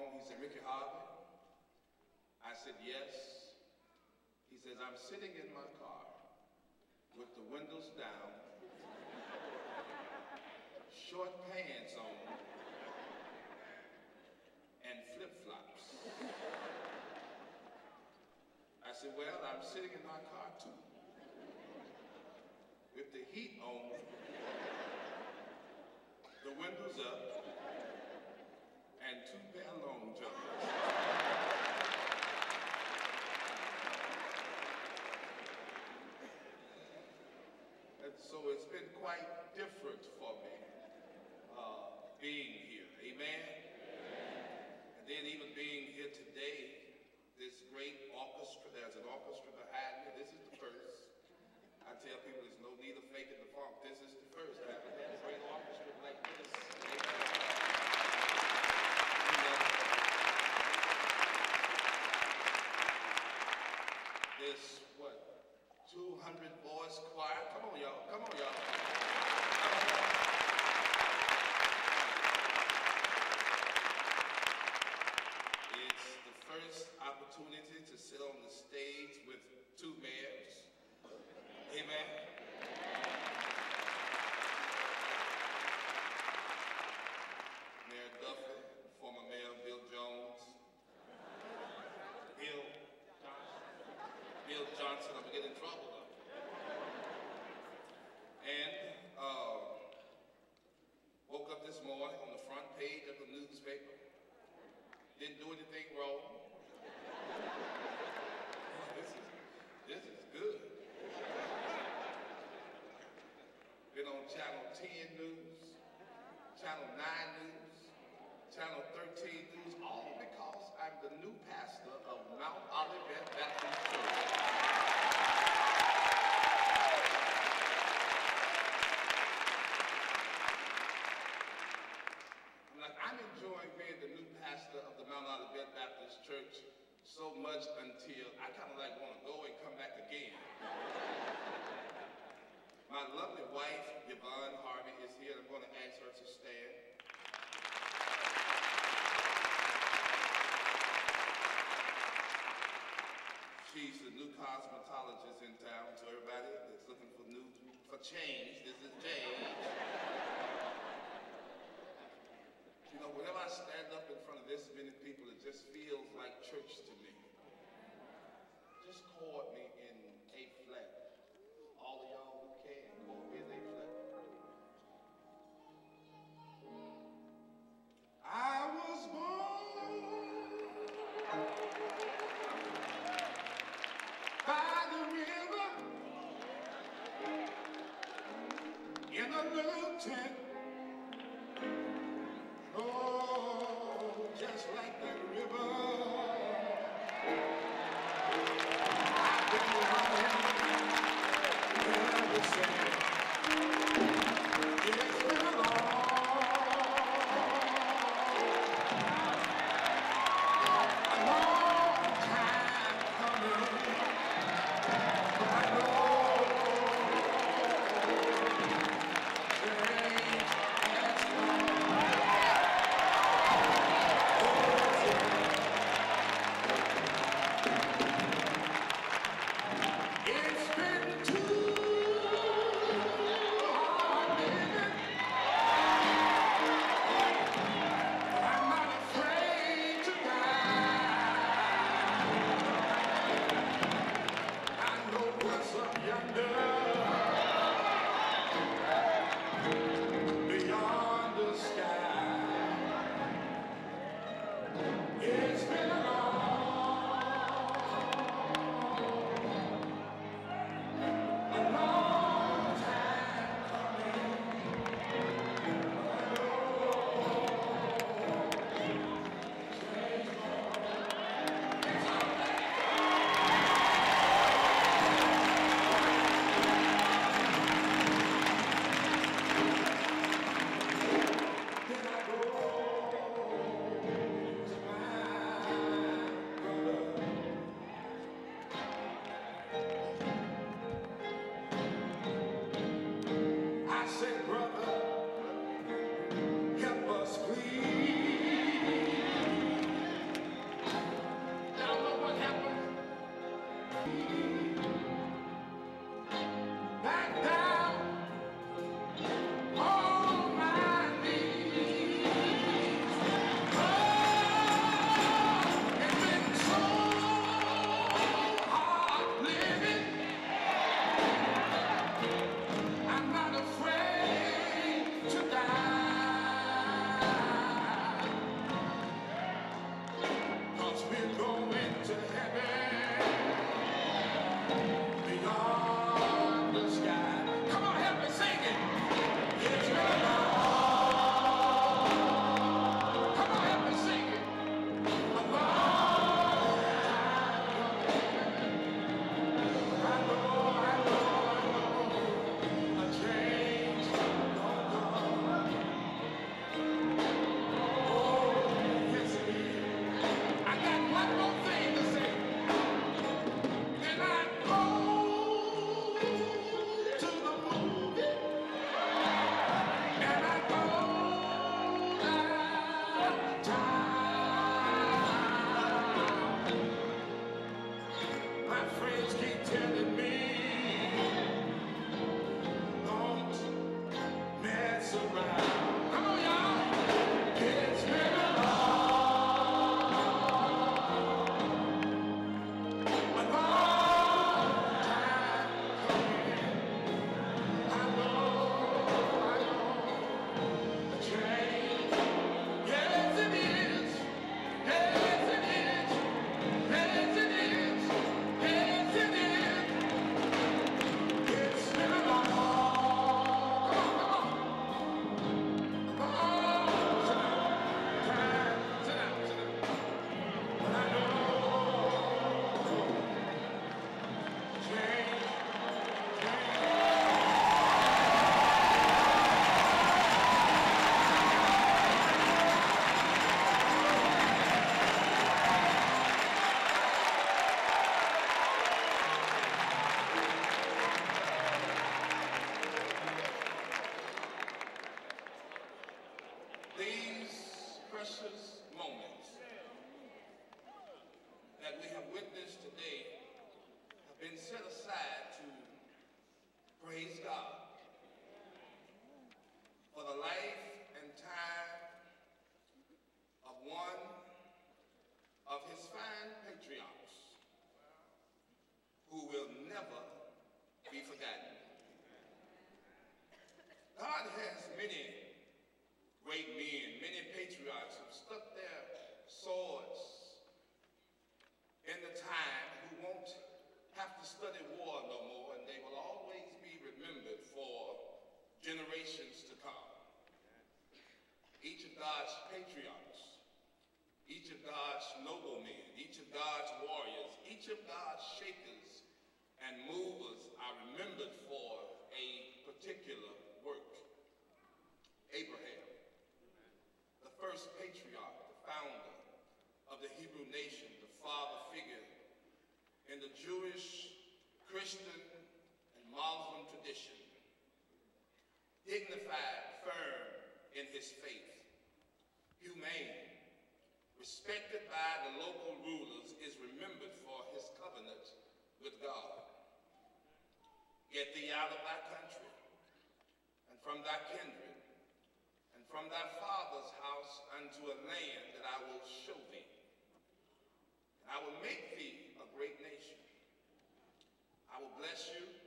phone. He said, Rickey Harvey. I said, yes. He says, I'm sitting in my car with the windows down, short pants on, and flip-flops. I said, well, I'm sitting in my car too, with the heat on, the windows up, and two pair of long jumpers. And so it's been quite different for me uh, being here. Amen? And then even being here today, this great orchestra, there's an orchestra behind me. This is the first. I tell people there's no need of faking the funk. Change, this is change. You know, whenever I stand up in front of this many people, it just feels like church to me. Just chord magic It's been God's patriarchs, each of God's noblemen, each of God's warriors, each of God's shakers and movers are remembered for a particular work. Abraham, the first patriarch, the founder of the Hebrew nation, the father figure in the Jewish, Christian, and Muslim tradition, dignified, firm in his faith, respected by the local rulers, is remembered for his covenant with God. Get thee out of thy country, and from thy kindred, and from thy father's house unto a land that I will show thee. And I will make thee a great nation. I will bless you.